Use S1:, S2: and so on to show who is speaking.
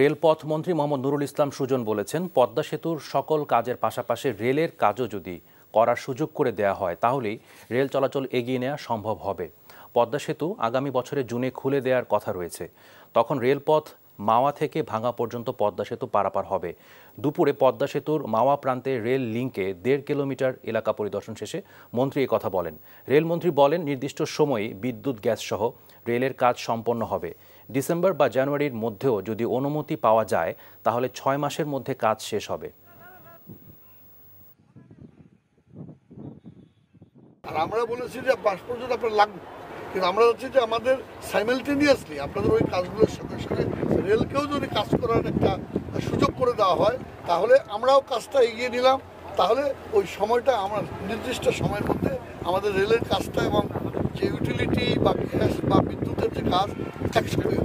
S1: রেলপথ মন্ত্রী মোহাম্মদ নুরুল ইসলাম সুজন বলেছেন, পদ্মা সেতুর সকল কাজের পাশাপাশি রেলের কাজও যদি করার সুযোগ করে দেয়া হয়, তাহলেই রেল চলাচল এগিয়ে নেওয়া সম্ভব হবে। পদ্মা সেতু আগামী বছরে জুনে খুলে দেওয়ার কথা রয়েছে। তখন রেলপথ মাওয়া থেকে ভাঙা পর্যন্ত পদ্মা সেতু পারাপার হবে। দুপুরে পদ্মা সেতুর মাওয়া প্রান্তে রেল লিঙ্কে দেড় কিলোমিটার এলাকা পরিদর্শন শেষে মন্ত্রী কথা বলেন। রেলমন্ত্রী বলেন, নির্দিষ্ট সময়ে বিদ্যুৎ গ্যাস সহ রেলের কাজ সম্পন্ন হবে। ডিসেম্বর বা জানুয়ারির মধ্যেও যদি অনুমতি পাওয়া যায়, তাহলে ছয় মাসের মধ্যে কাজ শেষ হবে।
S2: আর আমরা বলেছি যে পাঁচ পর্যন্ত আপনার লাগবে, কিন্তু আমরা হচ্ছে যে আমাদের সাইমেলটেনিয়াসলি আপনাদের ওই কাজগুলোর সাথে সাথে রেলকেও যদি কাজ করার একটা সুযোগ করে দেওয়া হয়, তাহলে আমরাও কাজটা এগিয়ে নিলাম। তাহলে ওই সময়টা আমরা নির্দিষ্ট সময়ের মধ্যে আমাদের রেলের কাজটা এবং যে ইউটিলিটি বিদ্যুতের যে কাজ একসাথে